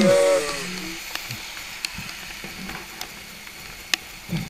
Yeah.